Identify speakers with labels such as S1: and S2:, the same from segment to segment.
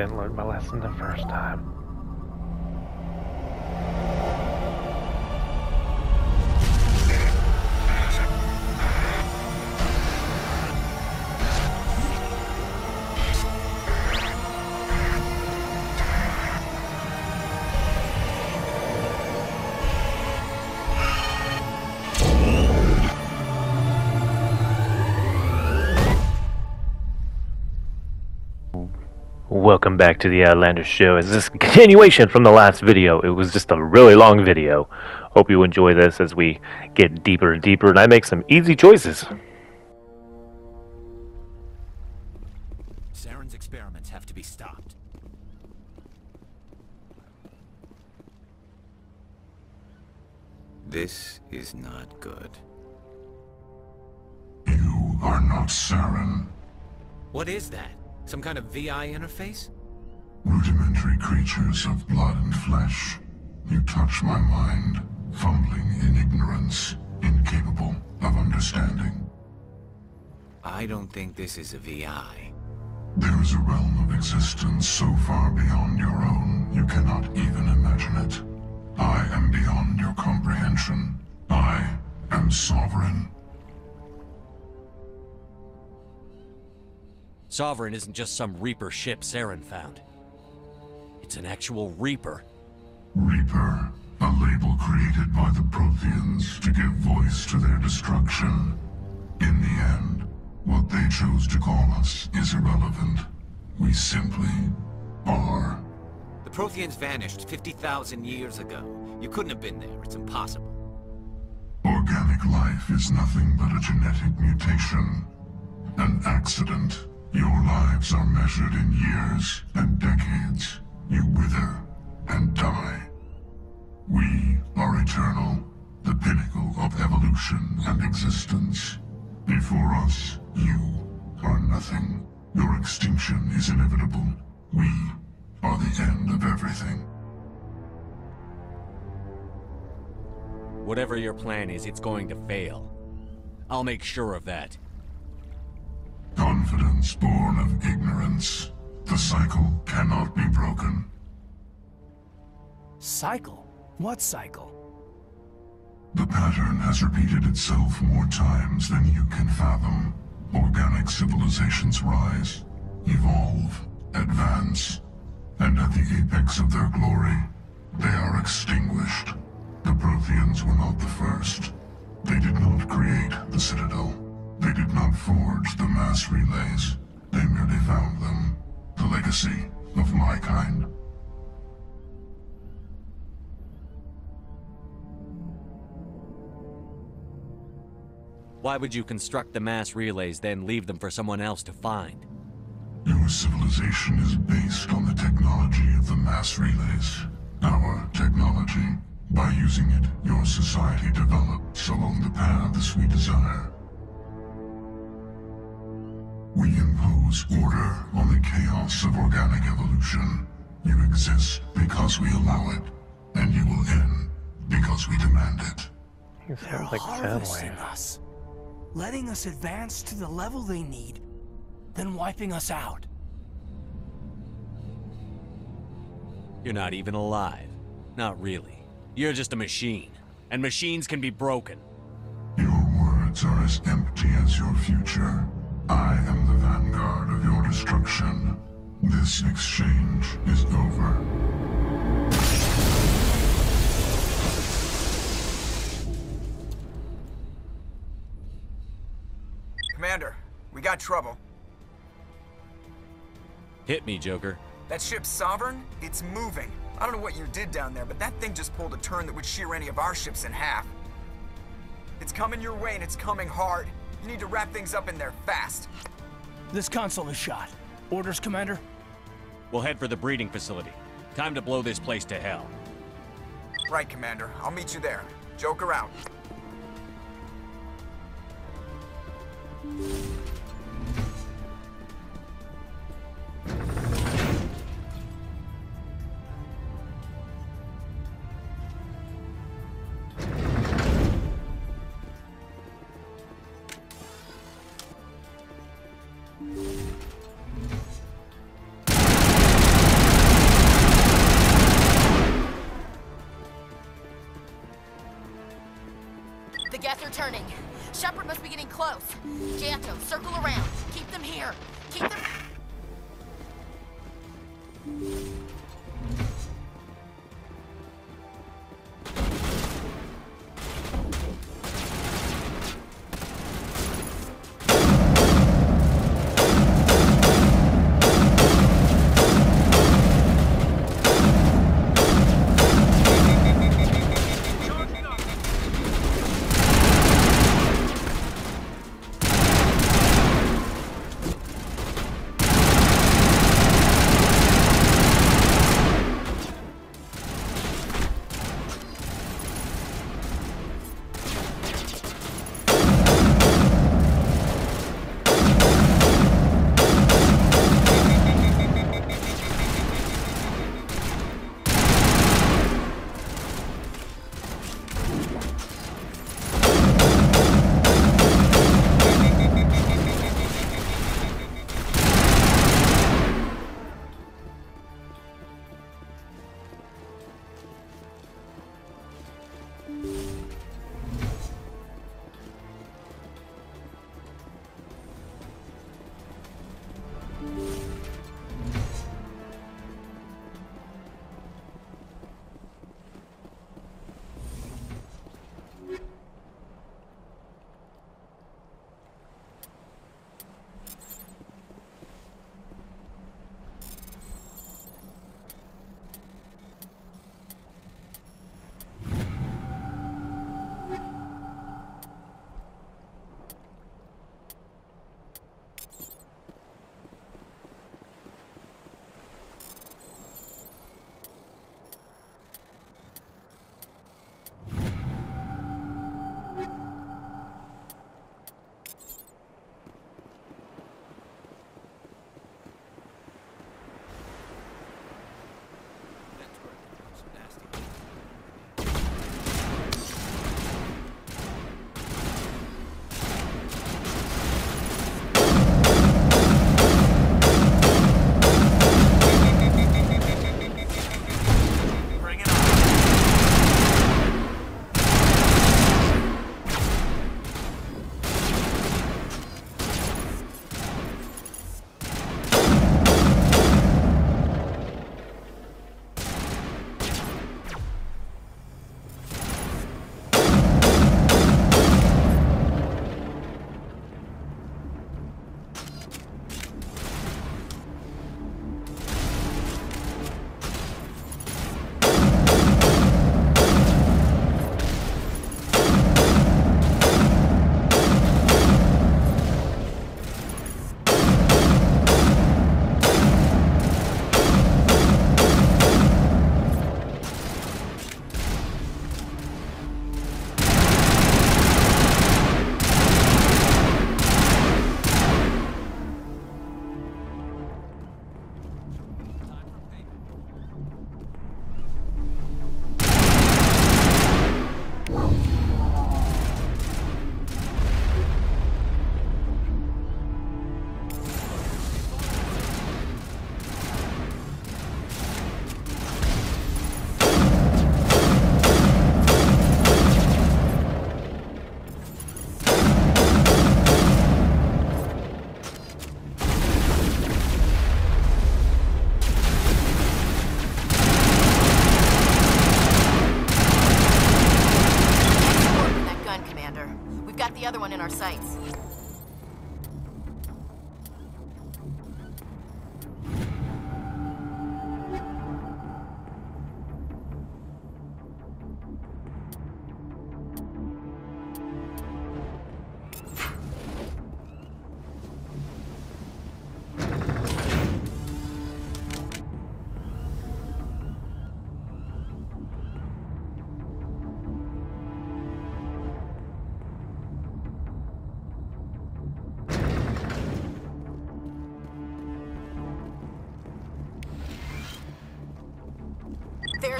S1: didn't learn my lesson the first time. Back to the Outlander Show. As this continuation from the last video, it was just a really long video. Hope you enjoy this as we get deeper and deeper, and I make some easy choices.
S2: Saren's experiments have to be stopped. This is not good.
S3: You are not Saren.
S2: What is that? Some kind of VI interface?
S3: Rudimentary creatures of blood and flesh. You touch my mind, fumbling in ignorance, incapable of understanding.
S2: I don't think this is a VI.
S3: There is a realm of existence so far beyond your own, you cannot even imagine it. I am beyond your comprehension. I am sovereign.
S4: Sovereign isn't just some Reaper ship Saren found. It's an actual Reaper.
S3: Reaper, a label created by the Protheans to give voice to their destruction. In the end, what they chose to call us is irrelevant. We simply are.
S2: The Protheans vanished 50,000 years ago. You couldn't have been there. It's impossible.
S3: Organic life is nothing but a genetic mutation. An accident. Your lives are measured in years and decades. You wither and die. We are eternal, the pinnacle of evolution and existence. Before us, you are nothing. Your extinction is inevitable. We are the end of everything.
S4: Whatever your plan is, it's going to fail. I'll make sure of that.
S3: Confidence born of ignorance. The cycle cannot be broken.
S5: Cycle? What cycle?
S3: The pattern has repeated itself more times than you can fathom. Organic civilizations rise, evolve, advance, and at the apex of their glory, they are extinguished. The Protheans were not the first. They did not create the Citadel. They did not forge the mass relays. They merely found them. The legacy of my kind.
S4: Why would you construct the mass relays, then leave them for someone else to find?
S3: Your civilization is based on the technology of the mass relays. Our technology. By using it, your society develops along the paths we desire. We impose order on the chaos of organic evolution. You exist because we allow it, and you will end because we demand it.
S1: You
S5: They're
S1: sound like
S5: harvesting us. Letting us advance to the level they need, then wiping us out.
S4: You're not even alive. Not really. You're just a machine. And machines can be broken.
S3: Your words are as empty as your future. I am the vanguard of your destruction. This exchange is over.
S6: Commander, we got trouble.
S4: Hit me, Joker.
S6: That ship's Sovereign? It's moving. I don't know what you did down there, but that thing just pulled a turn that would shear any of our ships in half. It's coming your way and it's coming hard. You need to wrap things up in there fast.
S5: This console is shot. Orders, Commander?
S4: We'll head for the breeding facility. Time to blow this place to hell.
S6: Right, Commander. I'll meet you there. Joker out.
S7: Close. Janto, circle around. Keep them here. Keep them...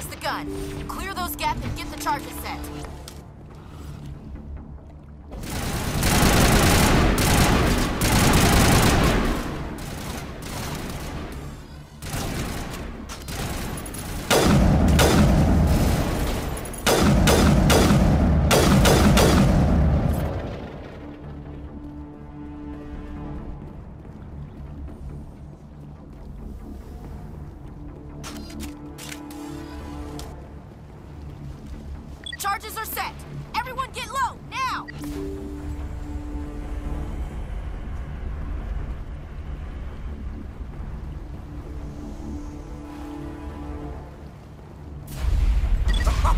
S7: The gun. Clear those gaps and get the charges set.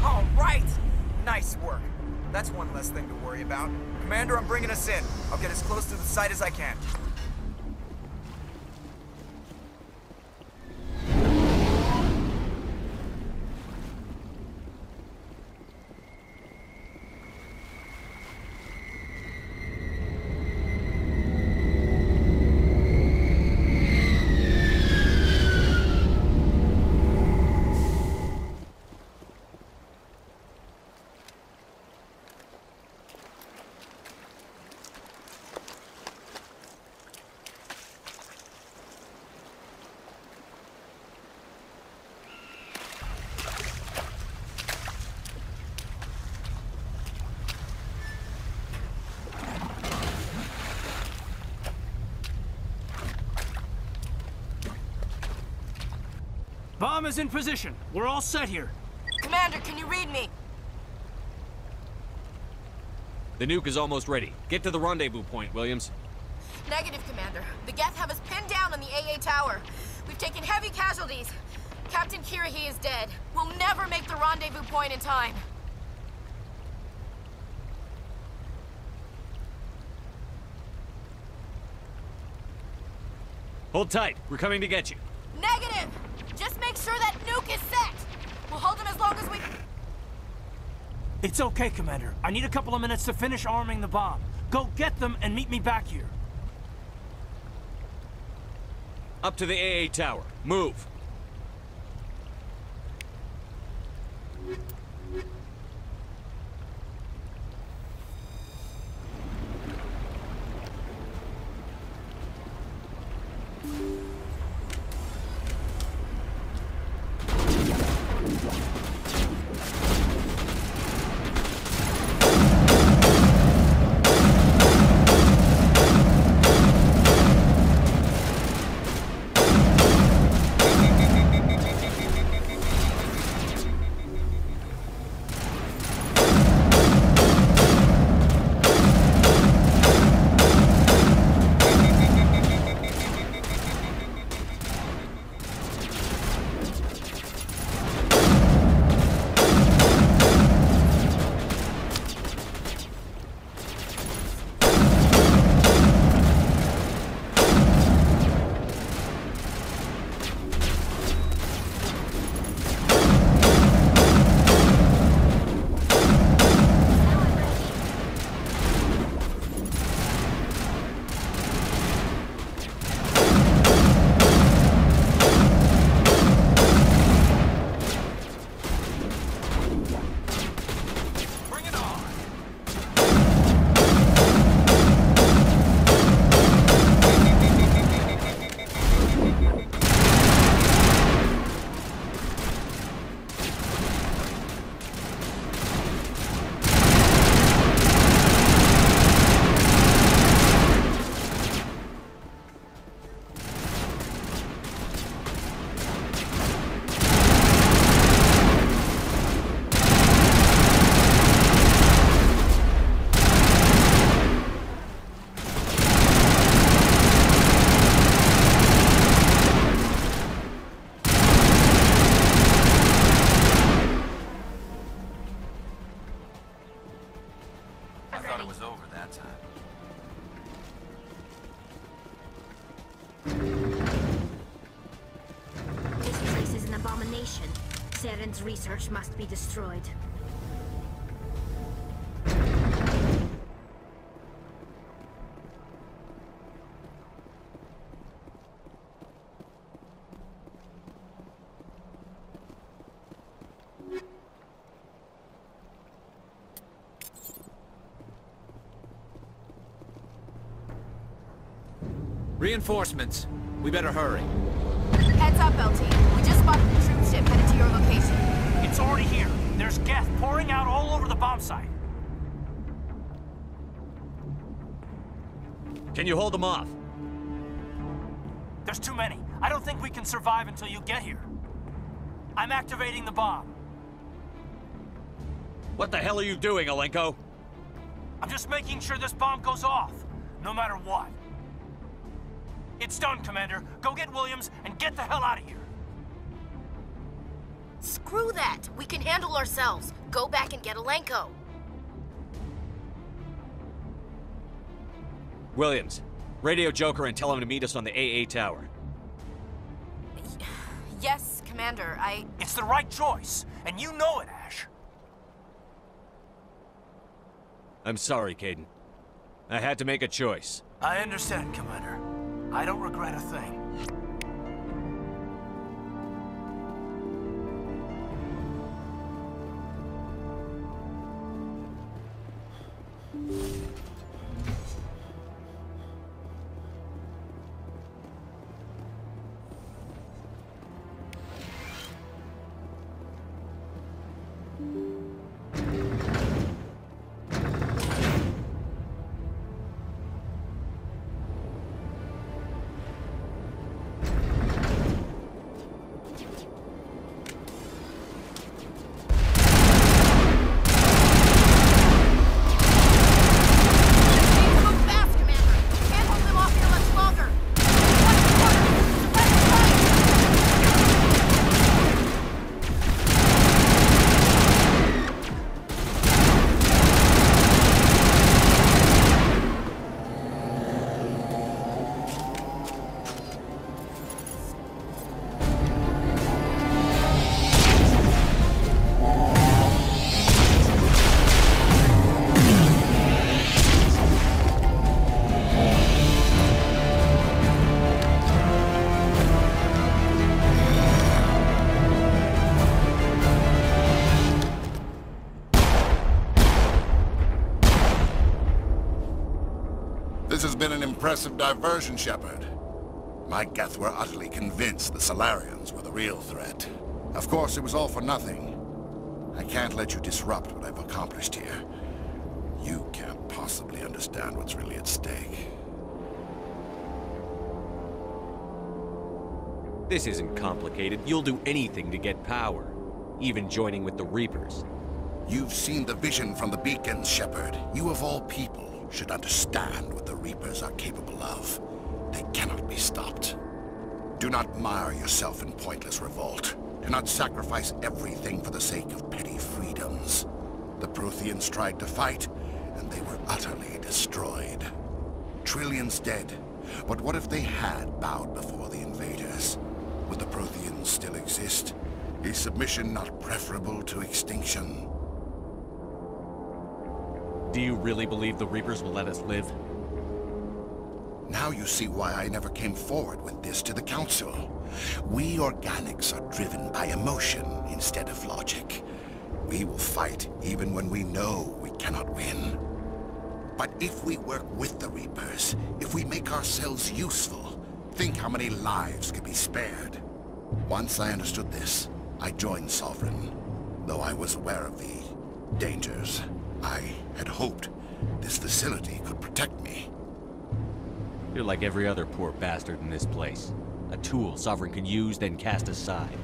S6: All right! Nice work. That's one less thing to worry about. Commander, I'm bringing us in. I'll get as close to the site as I can.
S5: Bomb is in position. We're all set here.
S7: Commander, can you read me?
S4: The nuke is almost ready. Get to the rendezvous point, Williams.
S7: Negative, Commander. The Geth have us pinned down on the AA tower. We've taken heavy casualties. Captain Kirrahe is dead. We'll never make the rendezvous point in time.
S4: Hold tight. We're coming to get you.
S7: Negative! Just make sure that nuke is set! We'll hold them as long as we...
S5: It's okay, Commander. I need a couple of minutes to finish arming the bomb. Go get them and meet me back here.
S4: Up to the AA tower. Move.
S2: Reinforcements. We better hurry.
S7: Heads up, LT. We just spotted the troop ship headed to your location.
S5: It's already here. There's Geth pouring out all over the bomb site.
S4: Can you hold them off?
S5: There's too many. I don't think we can survive until you get here. I'm activating the bomb.
S4: What the hell are you doing, Alenko?
S5: I'm just making sure this bomb goes off, no matter what. It's done, Commander. Go get Williams and get the hell out of here.
S7: Screw that. We can handle ourselves. Go back and get Alenko.
S4: Williams, radio Joker and tell him to meet us on the AA tower.
S7: Yes, Commander. I...
S5: It's the right choice, and you know it, Ash.
S4: I'm sorry, Kaidan. I had to make a choice.
S5: I understand, Commander. I don't regret a thing.
S8: Impressive diversion, Shepard. My Geth were utterly convinced the Salarians were the real threat. Of course, it was all for nothing. I can't let you disrupt what I've accomplished here. You can't possibly understand what's really at stake.
S4: This isn't complicated. You'll do anything to get power. Even joining with the Reapers.
S8: You've seen the vision from the beacons, Shepard. You of all people should understand what the Reapers are capable of. They cannot be stopped. Do not mire yourself in pointless revolt. Do not sacrifice everything for the sake of petty freedoms. The Protheans tried to fight, and they were utterly destroyed. Trillions dead. But what if they had bowed before the invaders? Would the Protheans still exist? Is submission not preferable to extinction?
S4: Do you really believe the Reapers will let us live?
S8: Now you see why I never came forward with this to the Council. We organics are driven by emotion instead of logic. We will fight even when we know we cannot win. But if we work with the Reapers, if we make ourselves useful, think how many lives could be spared. Once I understood this, I joined Sovereign, though I was aware of the dangers. I had hoped this facility could protect me.
S4: You're like every other poor bastard in this place. A tool Sovereign can use, then cast aside.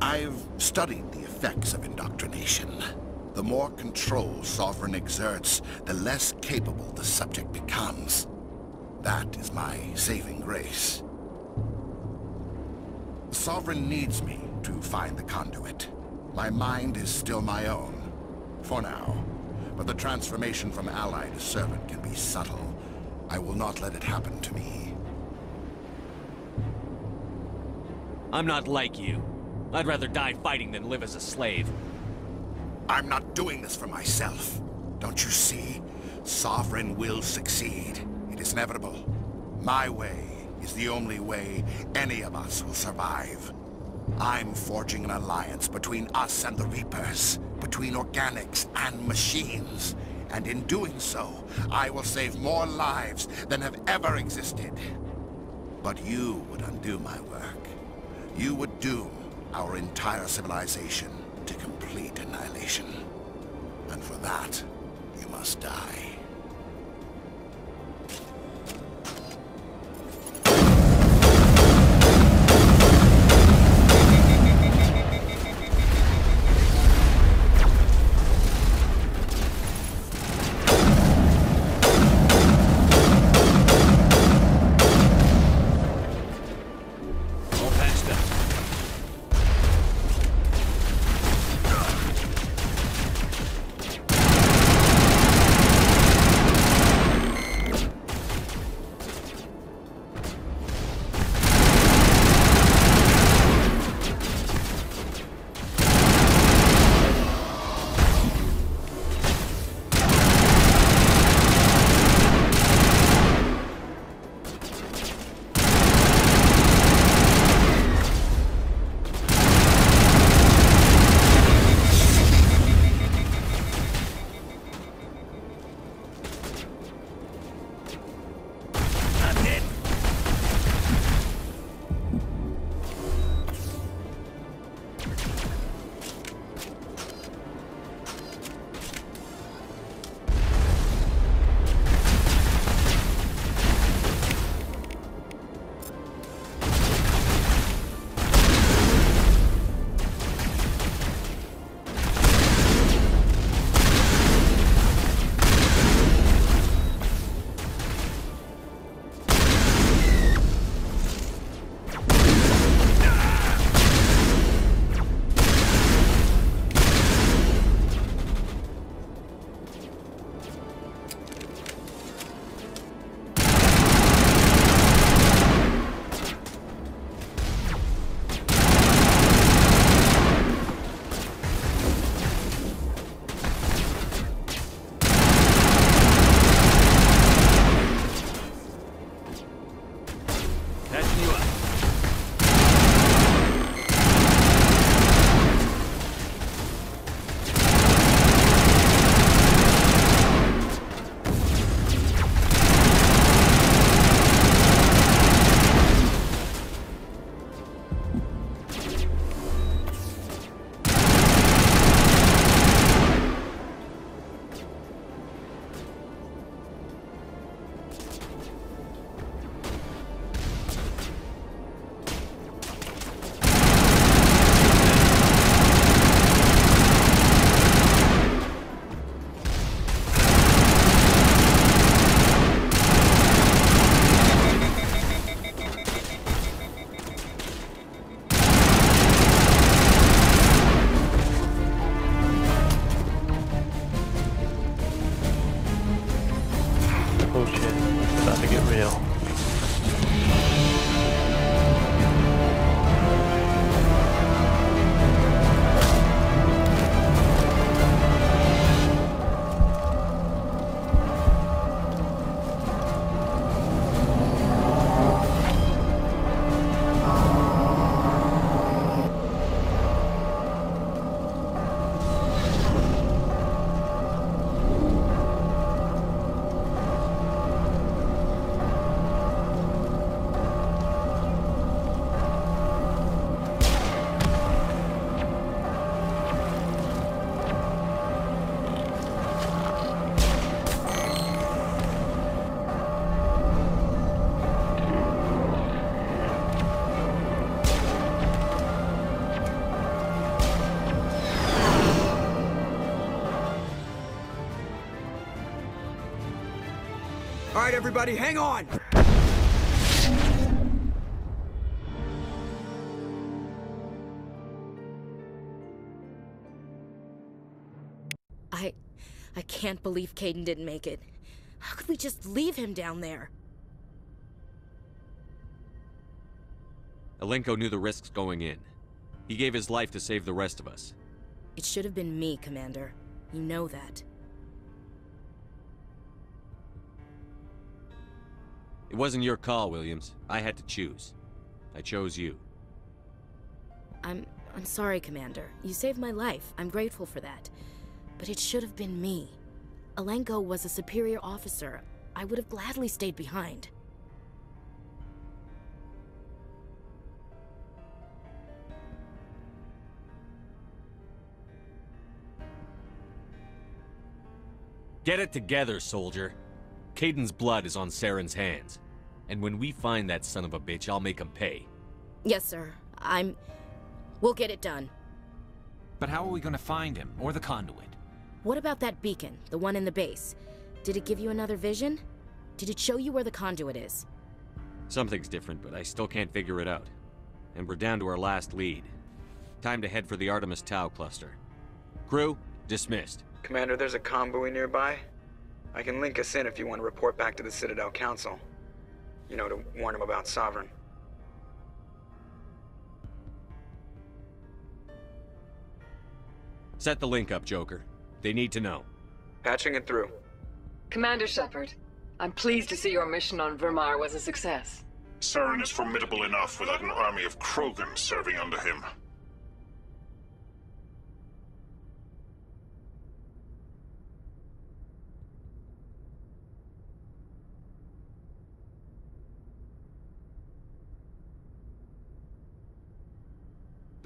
S8: I've studied the effects of indoctrination. The more control Sovereign exerts, the less capable the subject becomes. That is my saving grace. Sovereign needs me to find the conduit. My mind is still my own, for now. But the transformation from ally to servant can be subtle. I will not let it happen to me.
S4: I'm not like you. I'd rather die fighting than live as a slave.
S8: I'm not doing this for myself. Don't you see? Sovereign will succeed. It is inevitable. My way is the only way any of us will survive. I'm forging an alliance between us and the Reapers, between organics and machines. And in doing so, I will save more lives than have ever existed. But you would undo my work. You would doom our entire civilization to complete annihilation. And for that, you must die.
S6: Everybody, hang on!
S7: I... I can't believe Kaidan didn't make it. How could we just leave him down there?
S4: Alenko knew the risks going in. He gave his life to save the rest of us.
S7: It should have been me, Commander. You know that.
S4: It wasn't your call, Williams. I had to choose. I chose you.
S7: I'm... I'm sorry, Commander. You saved my life. I'm grateful for that. But it should have been me. Alenko was a superior officer. I would have gladly stayed behind.
S4: Get it together, soldier. Kaidan's blood is on Saren's hands. And when we find that son of a bitch, I'll make him pay.
S7: Yes, sir. I'm... We'll get it done.
S2: But how are we gonna find him, or the conduit?
S7: What about that beacon, the one in the base? Did it give you another vision? Did it show you where the conduit is?
S4: Something's different, but I still can't figure it out. And we're down to our last lead. Time to head for the Artemis Tau cluster. Crew, dismissed.
S6: Commander, there's a convoy nearby. I can link us in if you want to report back to the Citadel Council. You know, to warn them about Sovereign.
S4: Set the link up, Joker. They need to know.
S6: Patching it through.
S9: Commander Shepard, I'm pleased to see your mission on Virmire was a success.
S8: Saren is formidable enough without an army of Krogan serving under him.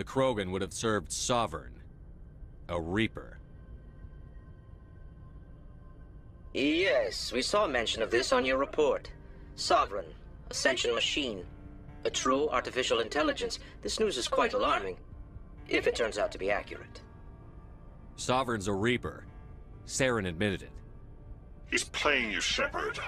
S4: The Krogan would have served Sovereign. A Reaper.
S10: Yes, we saw mention of this on your report. Sovereign, Ascension machine, a true artificial intelligence. This news is quite alarming, if it turns out to be accurate.
S4: Sovereign's a Reaper. Saren admitted it.
S8: He's playing you, Shepard.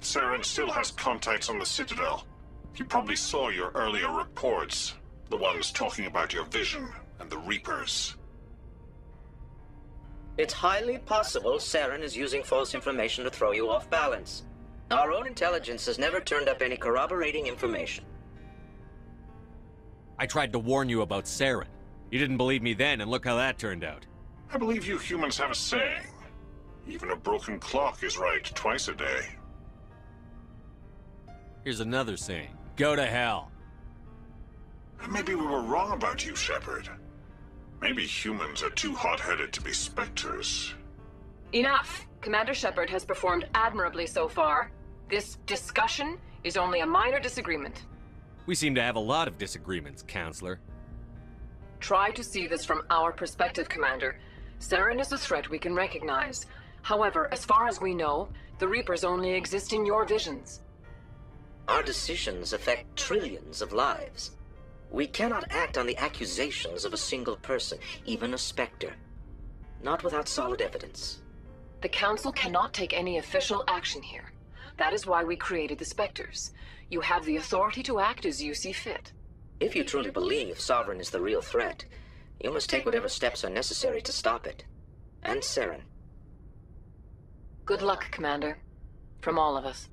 S8: Saren still has contacts on the Citadel. He probably saw your earlier reports. The ones talking about your vision and the Reapers.
S10: It's highly possible Saren is using false information to throw you off balance. Our own intelligence has never turned up any corroborating information.
S4: I tried to warn you about Saren. You didn't believe me then, and look how that turned out.
S8: I believe you humans have a saying. Even a broken clock is right twice a day.
S4: Here's another saying. Go to hell.
S8: Maybe we were wrong about you, Shepard. Maybe humans are too hot-headed to be Spectres.
S9: Enough! Commander Shepard has performed admirably so far. This discussion is only a minor disagreement.
S4: We seem to have a lot of disagreements, Councilor.
S9: Try to see this from our perspective, Commander. Saren is a threat we can recognize. However, as far as we know, the Reapers only exist in your visions.
S10: Our decisions affect trillions of lives. We cannot act on the accusations of a single person, even a Spectre. Not without solid evidence.
S9: The Council cannot take any official action here. That is why we created the Spectres. You have the authority to act as you see fit.
S10: If you truly believe Sovereign is the real threat, you must take whatever steps are necessary to stop it. And Saren.
S9: Good luck, Commander. From all of us.